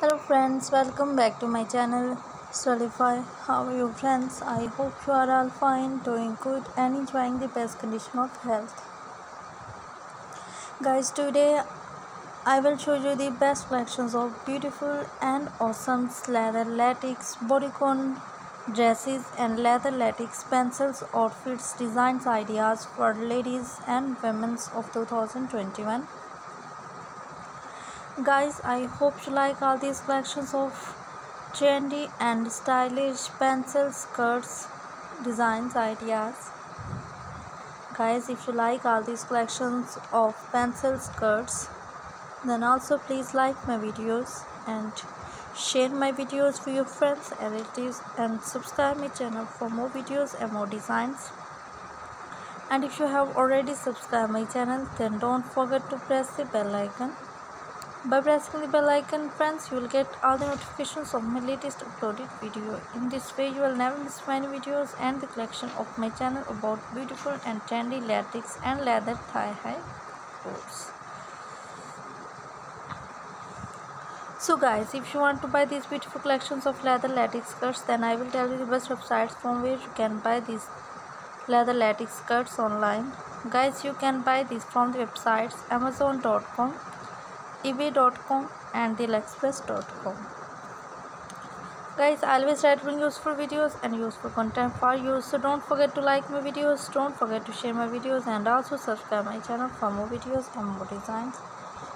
hello friends welcome back to my channel Styleify how are you friends? I hope you are all fine doing good and enjoying the best condition of health. Guys today i will show you the best collections of beautiful and awesome leather latex bodycon dresses and leather latex pencils outfits designs ideas for ladies and women of 2021 guys i hope you like all these collections of trendy and stylish pencil skirts designs ideas. Guys if you like all these collections of pencil skirts then also please like my videos and share my videos with your friends and relatives and subscribe my channel for more videos and more designs. And if you have already subscribed my channel then don't forget to press the bell icon by pressing the bell icon friends you will get all the notifications of my latest uploaded video. In this way you will never miss my videos and the collection of my channel about beautiful and trendy latex and leather thigh high coats. So guys if you want to buy these beautiful collections of leather latex skirts then I will tell you the best websites from where you can buy these leather latex skirts online. Guys you can buy these from the websites amazon.com ebay.com and aliexpress.com guys always try to bring useful videos and useful content for you so don't forget to like my videos don't forget to share my videos and also subscribe my channel for more videos and more designs.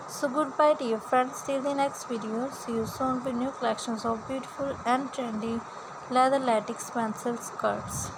So goodbye to dear friends. Till the next video. See you soon with new collections of beautiful and trendy leather latex pencil skirts